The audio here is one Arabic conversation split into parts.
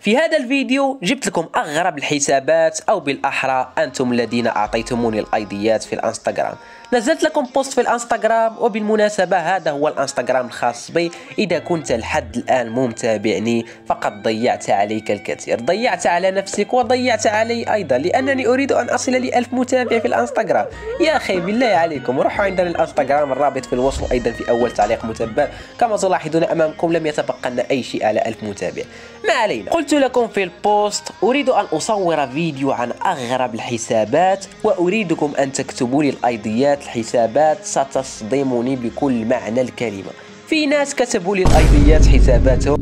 في هذا الفيديو جبت لكم أغرب الحسابات أو بالأحرى أنتم الذين أعطيتموني الأيديات في الانستغرام. نزلت لكم post في الانستغرام وبالمناسبة هذا هو الانستغرام الخاص بي. إذا كنت لحد الآن مو متابعني فقد ضيعت عليك الكثير. ضيعت على نفسك وضيعت علي أيضا لأنني أريد أن أصل لألف متابع في الانستغرام. يا أخي بالله عليكم روحوا عندنا الانستغرام الرابط في الوصف أيضا في أول تعليق متبع. كما تلاحظون أمامكم لم يتبقى لنا أي شيء على ألف متابع. ما علينا؟ قلت لكم في البوست أريد أن أصور فيديو عن أغرب الحسابات وأريدكم أن تكتبوا لي الأيديات الحسابات ستصدمني بكل معنى الكلمة. في ناس كتبوا لي الأيديات حساباتهم.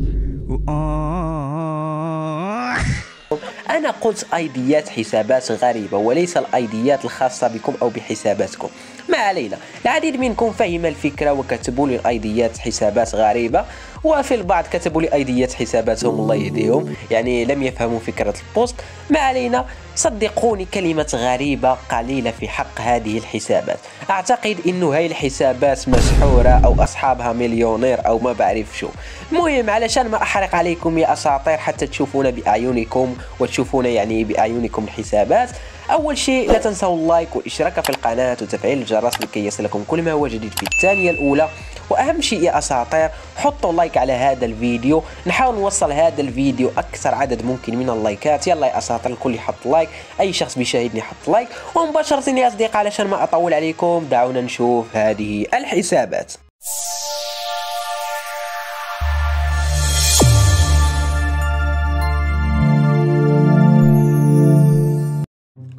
أنا قلت أيديات حسابات غريبة وليس الأيديات الخاصة بكم أو بحساباتكم. ما علينا؟ العديد منكم فهم الفكرة وكتبوا لي الأيديات حسابات غريبة وفي البعض كتبوا لي أيديات حساباتهم الله يهديهم. يعني لم يفهموا فكرة البوست. ما علينا؟ صدقوني كلمة غريبة قليلة في حق هذه الحسابات. أعتقد أنه هاي الحسابات مسحورة أو أصحابها مليونير أو ما بعرف شو. المهم علشان ما أحرق عليكم يا أساطير حتى تشوفون بأعينكم وتشوفون يعني بأعينكم الحسابات. أول شيء لا تنسوا ال like والاشتراك في القناة وتفعيل الجرس لكي يصلكم كل ما هو جديد في الثانية الأولى. وأهم شيء يا أساطير حطوا like على هذا الفيديو. نحاول نوصل هذا الفيديو أكثر عدد ممكن من اللايكات. يلا يا أساطير الكل يحط like أي شخص بيشاهدني يحط like ومباشرة يا أصدقاء علشان ما أطول عليكم دعونا نشوف هذه الحسابات.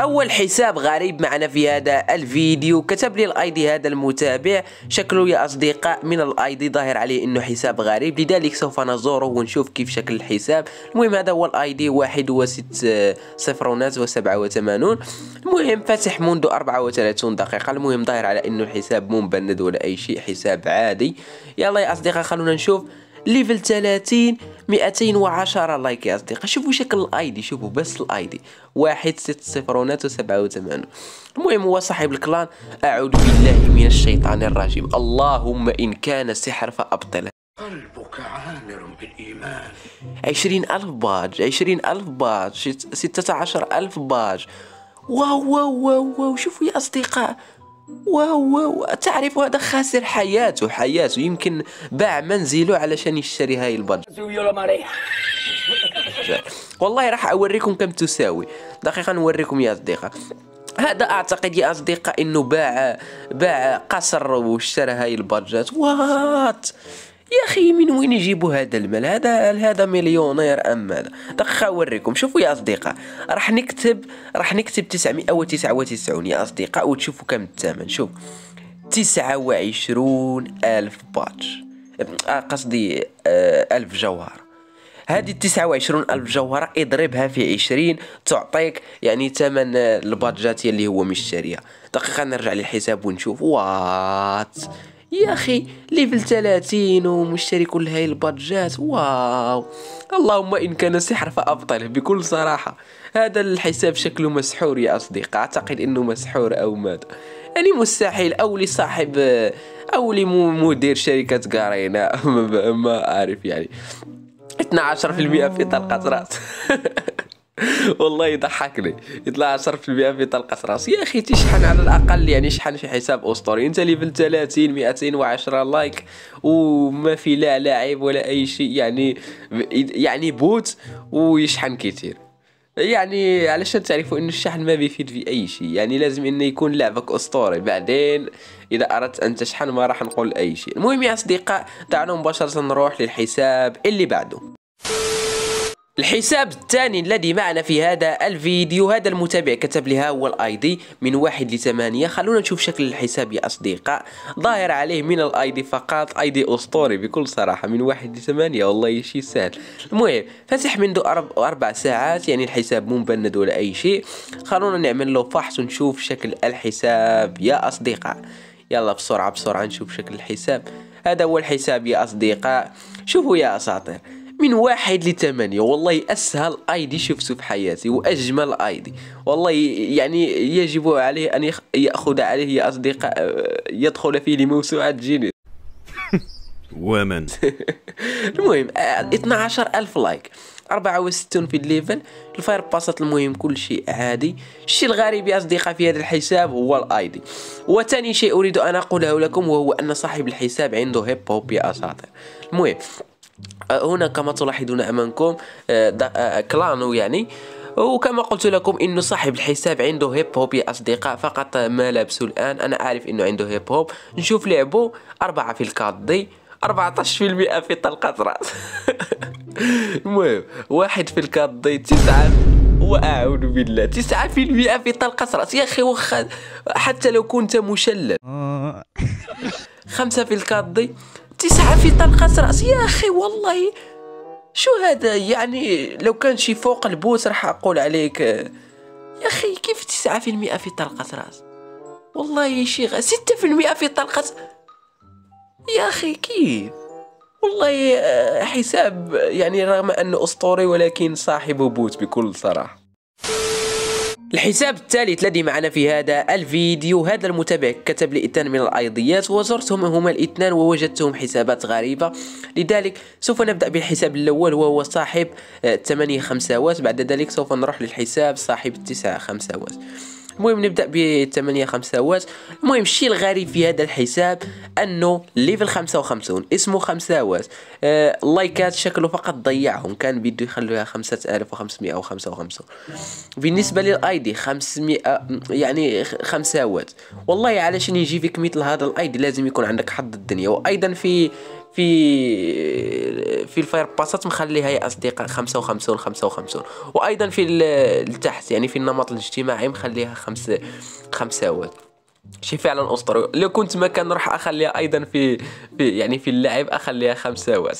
أول حساب غريب معنا في هذا الفيديو. كتب لي ال ID هذا المتابع. شكله يا أصدقاء من ال ID ظاهر عليه إنه حساب غريب. لذلك سوف نزوره ونشوف كيف شكل الحساب. المهم هذا هو ال ID واحد وست صفرونات وسبعة وثمانون. المهم فاتح منذ 34 دقيقة. المهم ظاهر على إنه الحساب مو مبند ولا أي شيء. حساب عادي. يلا يا أصدقاء خلونا نشوف. level 30 210 لايك يا أصدقاء. شوفوا شكل ال ID شوفوا بس ال ID واحد ست صفرونات وسبعة وثمانون. المهم هو صاحب ال clan أعوذ بالله من الشيطان الرجيم. اللهم إن كان سحر فأبطله. قلبك عامر بالإيمان. عشرين ألف باج عشرين ألف باج ستة عشر ألف باج. واو واو واو واو. شوفوا يا أصدقاء. wow تعرف هذا خاسر حياته حياته. يمكن باع منزله علشان يشتري هاي ال badge Subió la marea. والله راح أوريكم كم تساوي. دقيقة نوريكم يا أصدقاء. هذا أعتقد يا أصدقاء إنه باع باع قصر واشترى هاي البادجات what يا أخي من وين يجيبوا هذا المال؟ هذا هذا مليونير أم ماذا؟ دقيقة أوريكم. شوفوا يا أصدقاء راح نكتب راح نكتب 999 يا أصدقاء وتشوفوا كم الثمن. شوف 29 ألف باج. آه، قصدي آه، ألف جوهر. هذه 29 ألف جوهرة اضربها في 20 تعطيك يعني ثمن البادجات اللي هو مشتريها. دقيقة نرجع للحساب ونشوف. what! يا أخي level 30 ومشتري كل هاي البادجات. wow. اللهم إن كان سحر فأبطله بكل صراحة. هذا الحساب شكله مسحور يا أصدقاء. أعتقد إنه مسحور أو ماذا يعني مستحيل. أو لصاحب أو لمدير شركة Garena ما أعرف يعني. 12% في طلقة رأس. والله يضحكني. يطلع 10% في طلقة راس يا أخي تشحن على الأقل؟ يعني شحن في حساب أسطوري؟ انت level 30 210 like. وما في لا لاعب ولا أي شيء. يعني يعني bot ويشحن كتير. يعني علشان تعرفوا إنه الشحن ما بيفيد في أي شيء؟ يعني لازم إنه يكون لعبك أسطوري. بعدين إذا أردت أن تشحن ما راح نقول أي شيء. المهم يا أصدقاء دعونا مباشرة نروح للحساب اللي بعده. الحساب الثاني الذي معنا في هذا الفيديو هذا المتابع كتب لي ها هو ال ID من واحد لثمانية. خلونا نشوف شكل الحساب يا أصدقاء. ظاهر عليه من ال ID فقط. ID أسطوري بكل صراحة من واحد لثمانية. والله شيء سهل. المهم فاتح منذ أربع ساعات يعني الحساب مو مبند ولا أي شيء خلونا نعمل له فحص ونشوف شكل الحساب يا أصدقاء. يلا بسرعة بسرعة نشوف شكل الحساب. هذا هو الحساب يا أصدقاء. شوفوا يا أساطير. من واحد لثمانية والله أسهل ايدي شفته في حياتي وأجمل ايدي والله يعني يجب عليه أن يخ- يأخذ عليه يا أصدقاء آه، يدخل فيه لموسوعة جينيس Women. المهم آه، 12 ألف like. 64 في ال level. ال fire pass ات المهم كل شيء عادي. الشيء الغريب يا أصدقاء في هذا الحساب هو ال ID. وثاني شيء أريد أن أقوله لكم وهو أن صاحب الحساب عنده hip hop يا أساطير. المهم هنا كما تلاحظون أمامكم آه، آه، clan و يعني. وكما قلت لكم إنه صاحب الحساب عنده hip hop يا أصدقاء فقط ما لابسه الآن. أنا عارف إنه عنده hip hop نشوف لعبه. أربعة في الكاردي 14% في طلقة رأس. المهم واحد في الكاردي تسعة وأعوذ بالله. تسعة في المئة في طلقة رأس. يا أخي وخا حتى لو كنت مشلل. خمسة في الكاردي تسعة في طلقة راس يا أخي والله شو هذا؟ يعني لو كان شي فوق البوس راح أقول عليك. يا أخي كيف تسعة في المئة في طلقة راس والله شي. ستة في المئة في طلقة يا أخي كيف؟ والله آه، حساب يعني رغم أنه أسطوري ولكن صاحبه بوت بكل صراحة. الحساب الثالث الذي معنا في هذا الفيديو هذا المتابع كتب لي اثنان من الأيضيات وزرتهم هما الاثنان ووجدتهم حسابات غريبة. لذلك سوف نبدأ بالحساب الأول وهو صاحب 8 خمساوات بعد ذلك سوف نروح للحساب صاحب 9 خمساوات المهم نبدأ بثمانية خمساوات المهم الشيء الغريب في هذا الحساب أنه level 55 اسمه خمساوات آه ال like ات شكله فقط ضيعهم كان بده يخلوها 5555 بالنسبة لل ID 500 يعني خمساوات والله علشان يجي فيك مثل هذا ال ID لازم يكون عندك حظ الدنيا. وأيضا في في في ال fire pass ات مخليها يا أصدقاء 55 55 وأيضا في التحت يعني في النمط الاجتماعي مخليها خمس خمساوات شي فعلا أسطوري. لو كنت مكان راح أخليها أيضا في, في يعني في اللعب أخليها خمساوات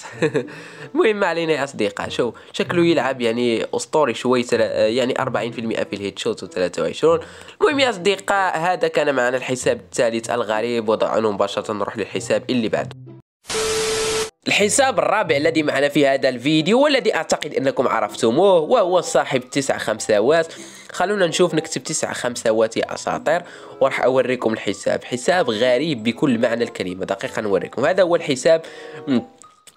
المهم ما علينا يا أصدقاء. شو شكله يلعب يعني أسطوري شوي يعني 40% في الهيد شوت و23 المهم يا أصدقاء هذا كان معنا الحساب الثالث الغريب وضعنا مباشرة نروح للحساب اللي بعده. الحساب الرابع الذي معنا في هذا الفيديو والذي أعتقد أنكم عرفتموه وهو صاحب تسع خمساوات خلونا نشوف نكتب تسع خمساوات يا أساطير. وراح أوريكم الحساب. حساب غريب بكل معنى الكلمة. دقيقة نوريكم هذا هو الحساب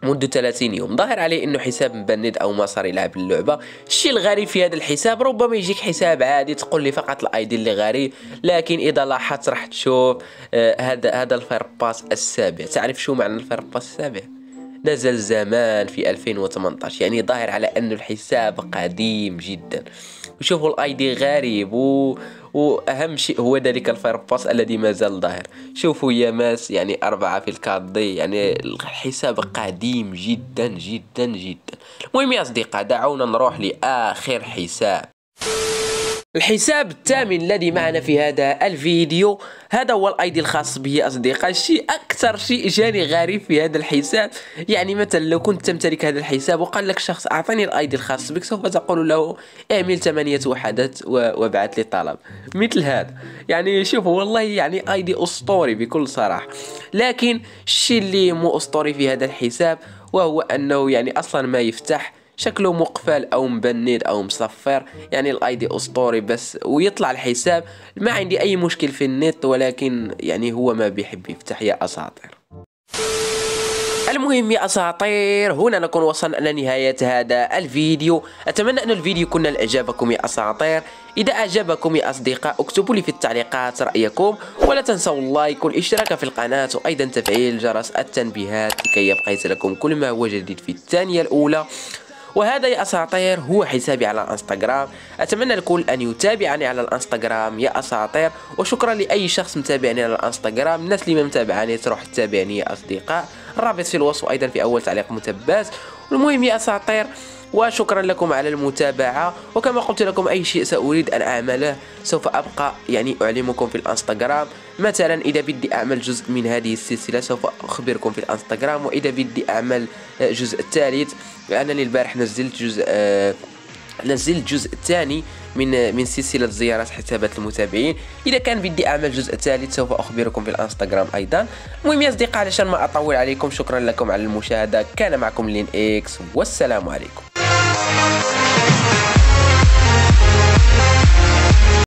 منذ 30 يوم. ظاهر عليه إنه حساب مبند أو ما صار يلعب اللعبة. الشيء الغريب في هذا الحساب ربما يجيك حساب عادي تقول لي فقط الاي دي اللي غريب. لكن إذا لاحظت راح تشوف آه هذا هذا ال fire pass السابع. تعرف شو معنى ال fire pass السابع؟ نزل زمان في 2018 يعني ظاهر على أنه الحساب قديم جدا. وشوفوا ال ID غريب و... وأهم شيء هو ذلك ال fire pass الذي ما زال ظاهر. شوفوا يا ماس يعني أربعة في الكاردي يعني الحساب قديم جدا جدا جدا. المهم يا أصدقاء دعونا نروح لآخر حساب. الحساب الثامن الذي معنا في هذا الفيديو. هذا هو الأيدي الخاص به اصدقاء الشيء أكثر شيء جاني غريب في هذا الحساب. يعني مثلا لو كنت تمتلك هذا الحساب وقال لك شخص أعطني الأيدي الخاص بك سوف تقول له اعمل ثمانية وحدات وابعث لي طلب. مثل هذا. يعني شوف والله يعني أيدي أسطوري بكل صراحة. لكن الشيء اللي مو أسطوري في هذا الحساب وهو أنه يعني أصلا ما يفتح شكله مقفل أو مبند أو مصفر. يعني ال ID أسطوري بس ويطلع الحساب. ما عندي أي مشكل في النت ولكن يعني هو ما بيحب يفتح يا أساطير. المهم يا أساطير هنا نكون وصلنا إلى نهاية هذا الفيديو. أتمنى أن الفيديو يكون اعجابكم يا أساطير. إذا اعجبكم يا أصدقاء اكتبوا لي في التعليقات رأيكم. ولا تنسوا ال like والاشتراك في القناة وأيضا تفعيل جرس التنبيهات لكي يبقى لكم كل ما هو جديد في الثانية الأولى. وهذا يا أساطير هو حسابي على الانستغرام. أتمنى الكل أن يتابعني على الانستغرام يا أساطير وشكرا لأي شخص متابعني على الانستغرام. الناس اللي ما متابعاني تروح تتابعني يا أصدقاء. الرابط في الوصف وأيضا في أول تعليق مثبت المهم يا أساطير وشكرا لكم على المتابعة. وكما قلت لكم أي شيء سأريد أن أعمله سوف أبقى يعني أعلمكم في الإنستغرام. مثلا إذا بدي أعمل جزء من هذه السلسلة سوف أخبركم في الإنستغرام. وإذا بدي أعمل الجزء الثالث أنا البارح نزلت جزء آه نزلت الجزء الثاني من من سلسلة زيارات حسابات المتابعين. إذا كان بدي أعمل جزء ثالث سوف أخبركم في الإنستغرام أيضا. المهم يا أصدقاء علشان ما أطول عليكم شكرا لكم على المشاهدة. كان معكم لين إكس والسلام عليكم.